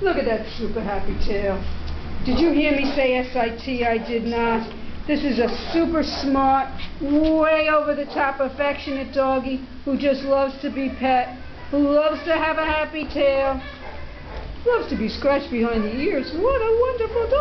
Look at that super happy tail. Did you hear me say SIT? I did not. This is a super smart, way over the top affectionate doggy who just loves to be pet, who loves to have a happy tail, loves to be scratched behind the ears. What a wonderful dog!